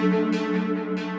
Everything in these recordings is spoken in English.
Música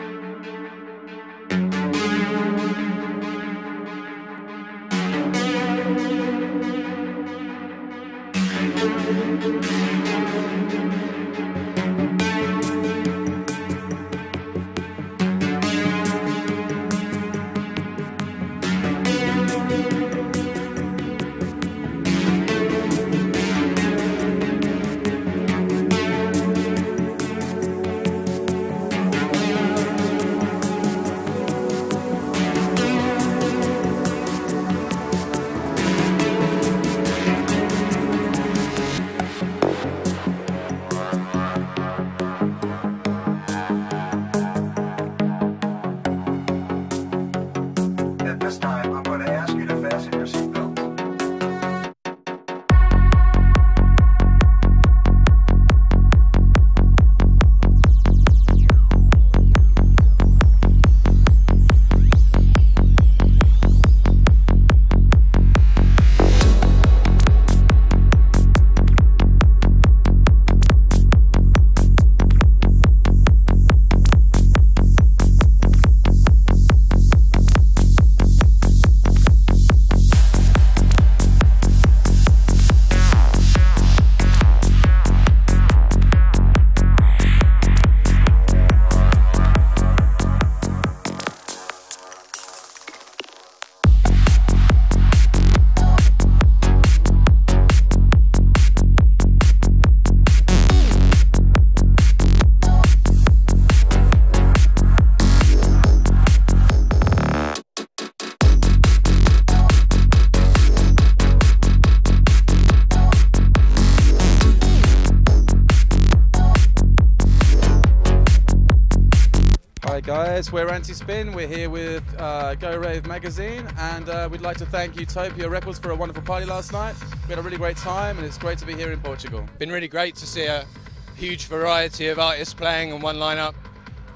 guys, we're Antispin. We're here with uh, Go Rave magazine, and uh, we'd like to thank YouTupia Records for a wonderful party last night. We had a really great time, and it's great to be here in Portugal. Been really great to see a huge variety of artists playing on one lineup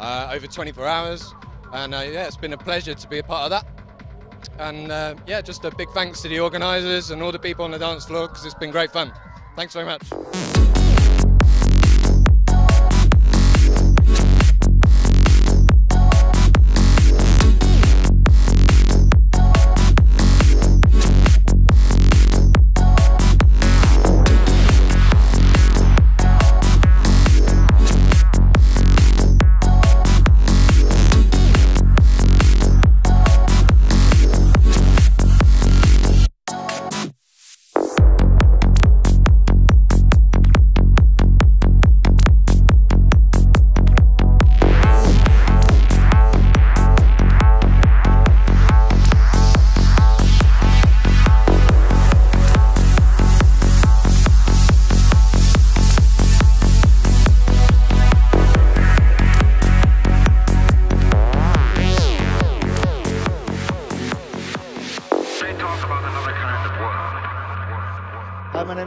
uh, over 24 hours, and uh, yeah, it's been a pleasure to be a part of that. And uh, yeah, just a big thanks to the organisers and all the people on the dance floor because it's been great fun. Thanks very much.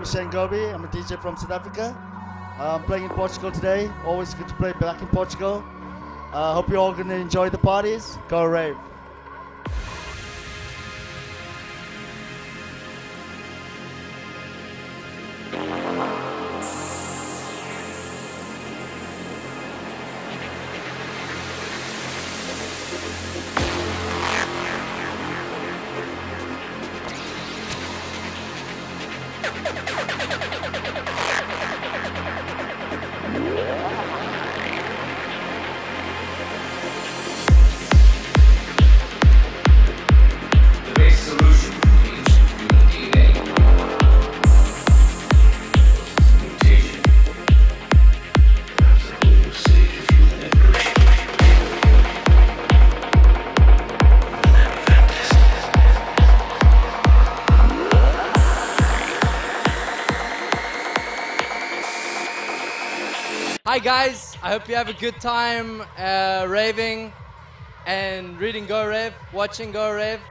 Hi, my name is Shane Gobi. I'm a DJ from South Africa. Uh, I'm playing in Portugal today. Always good to play back in Portugal. Uh, hope you're all going to enjoy the parties. Go rave. Hi guys, I hope you have a good time uh, raving and reading Go Rave, watching Go Rave.